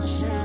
close my